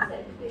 Sẽ tìm.